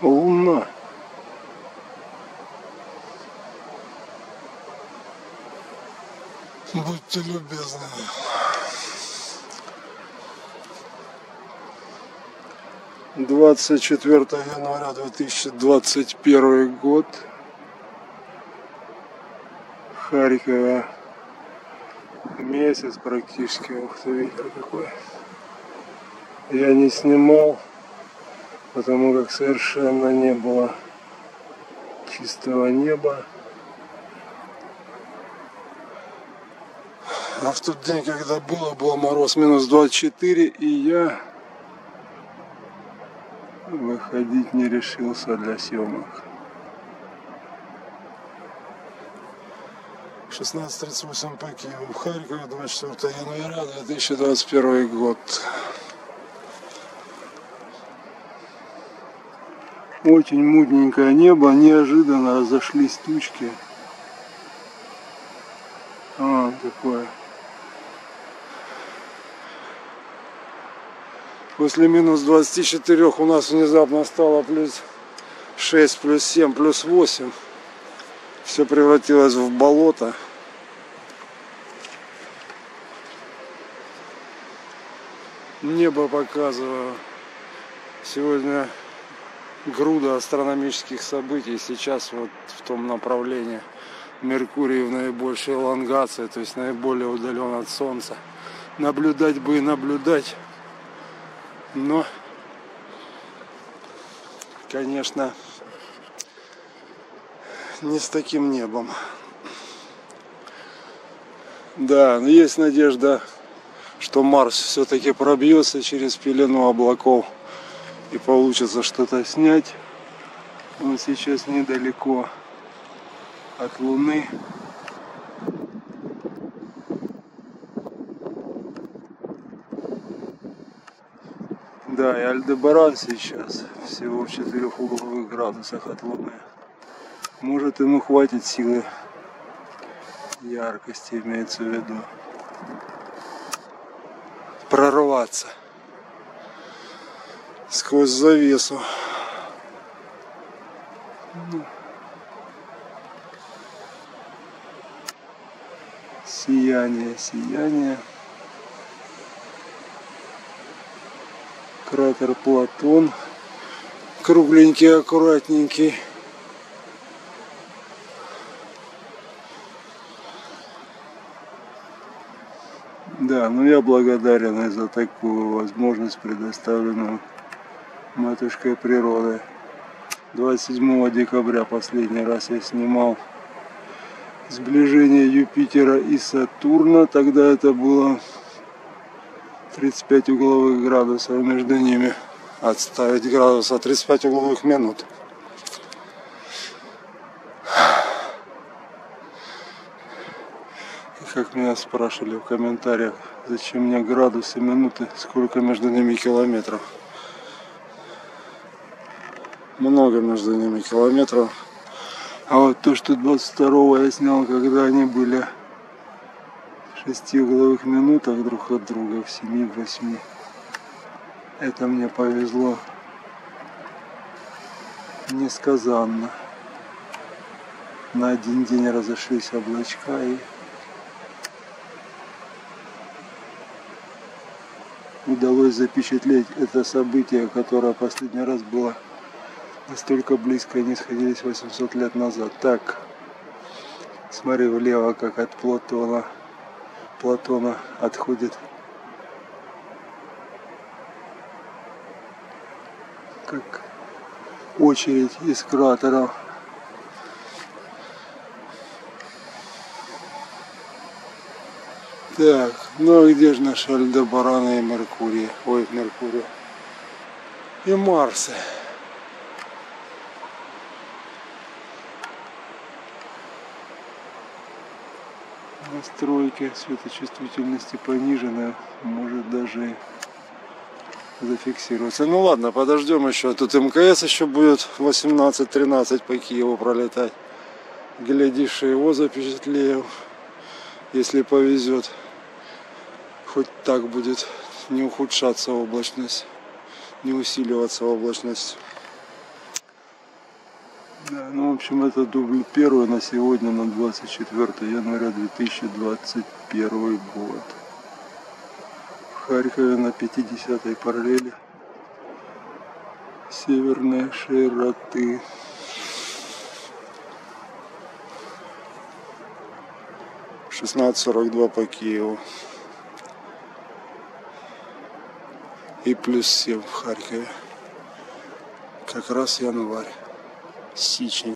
Луна. Будьте любезны. Двадцать четвертое января две тысячи двадцать первый год. Харькова. Месяц практически. Ух ты, ветер какой. Я не снимал, потому как совершенно не было чистого неба. А в тот день, когда было, был мороз минус 24, и я выходить не решился для съемок. 16.38 по Киеву в Харькове, 24 января 2021 год. Очень мутненькое небо, неожиданно разошлись тучки. А, такое. После минус 24 у нас внезапно стало плюс 6, плюс 7, плюс 8. Все превратилось в болото. Небо показываю. Сегодня груда астрономических событий. Сейчас вот в том направлении Меркурий в наибольшей элонгации, то есть наиболее удален от Солнца. Наблюдать бы и наблюдать но, конечно, не с таким небом. Да, но есть надежда, что Марс все-таки пробьется через пелену облаков и получится что-то снять. Он сейчас недалеко от Луны. Да, и Альдебаран сейчас всего в 4 угловых градусах от Луны. Может ему хватит силы яркости, имеется в виду, прорваться сквозь завесу. Сияние, сияние. Кратер Платон. Кругленький, аккуратненький. Да, ну я благодарен за такую возможность, предоставленную матушкой природы. 27 декабря последний раз я снимал сближение Юпитера и Сатурна. Тогда это было 35 угловых градусов между ними. Отставить градуса 35 угловых минут. И как меня спрашивали в комментариях, зачем мне градусы, минуты, сколько между ними километров. Много между ними километров. А вот то, что 22 я снял, когда они были шести угловых минутах друг от друга, в семи-восьми. Это мне повезло несказанно. На один день разошлись облачка и удалось запечатлеть это событие, которое последний раз было настолько близко, они сходились 800 лет назад. Так, смотри влево, как от Платона Платона отходит как очередь из кратеров. Так, ну а где же наши Альдебараны и Меркурий? Ой, Меркурий. И Марсы. Настройки светочувствительности понижена, может даже зафиксироваться. Ну ладно, подождем еще. Тут МКС еще будет 18-13 по Киеву пролетать. Глядишь, его запечатлею, если повезет. Хоть так будет не ухудшаться облачность, не усиливаться облачность. Да, ну, в общем, это дубль первый на сегодня, на 24 января 2021 год. В Харькове на 50-й параллели северной широты. Шестнадцать сорок два по Киеву. И плюс 7 в Харькове. Как раз январь. 细菌